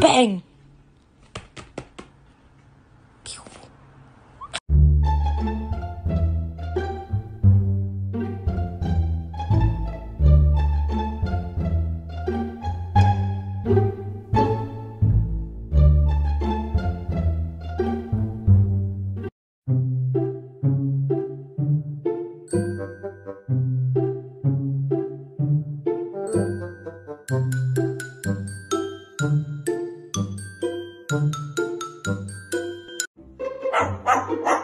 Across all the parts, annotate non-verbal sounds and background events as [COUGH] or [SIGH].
Bang! Ha ha ha!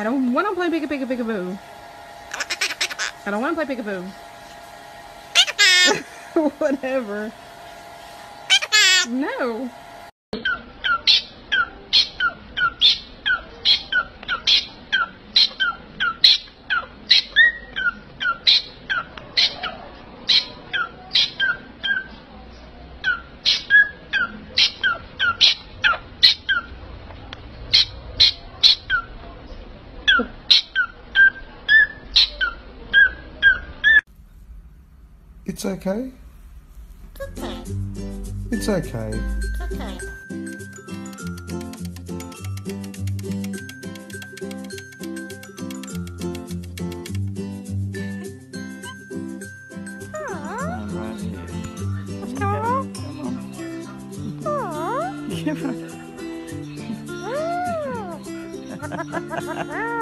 I don't want to play Bigga Bigga Bigga Boo. I don't want to play Bigga Boo. Whatever. No. It's okay. Okay. It's okay. okay.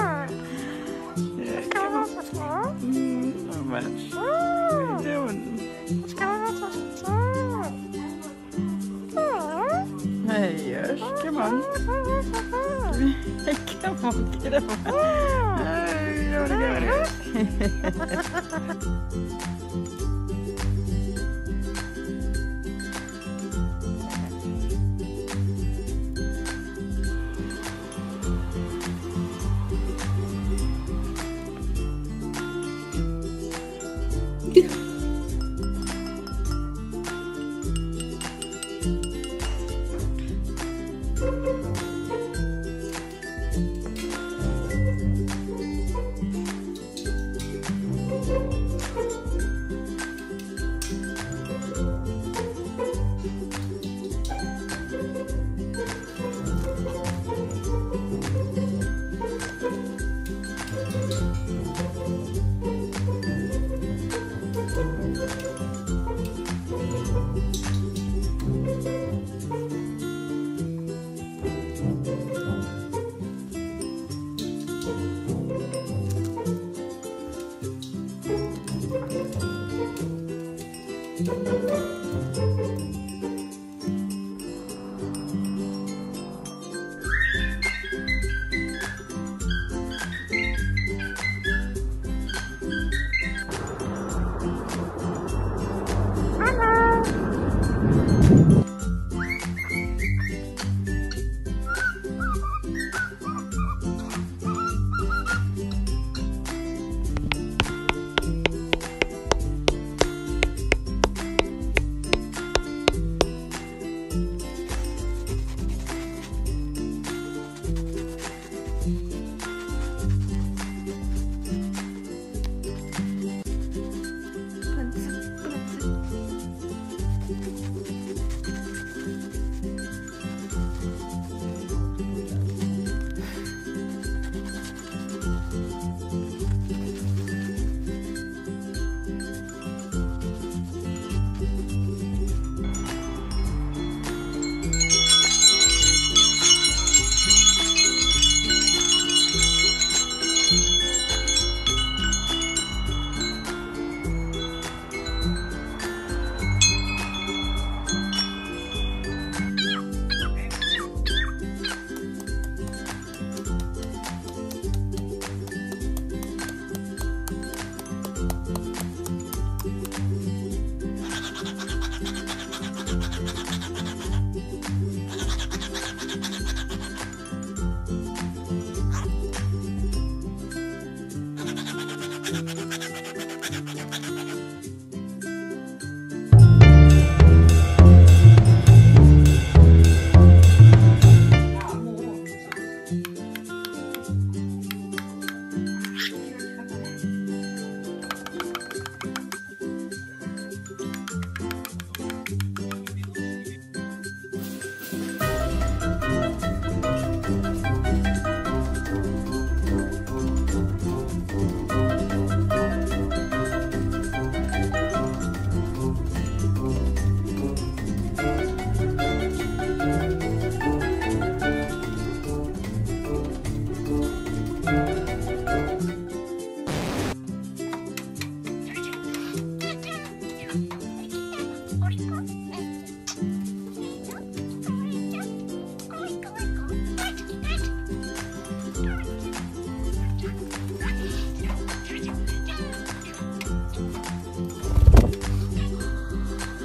[LAUGHS] [LAUGHS] Hey, yes, come on. come on, get up. Oh, you don't want to go [LAUGHS]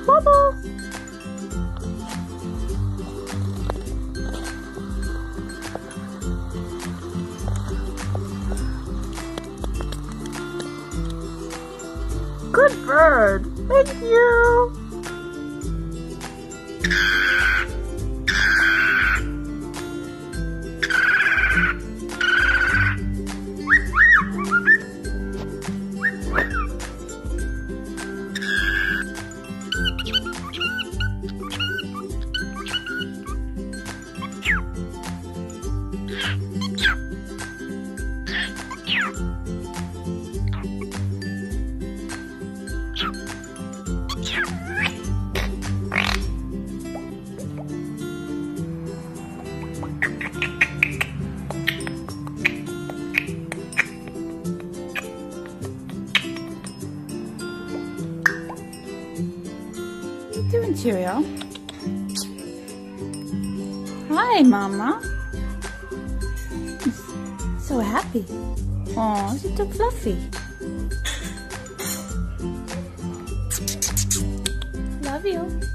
Bubble! Thank you. Cheerio? Hi, Mama. So happy. Oh, she's so fluffy. Love you.